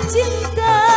cinta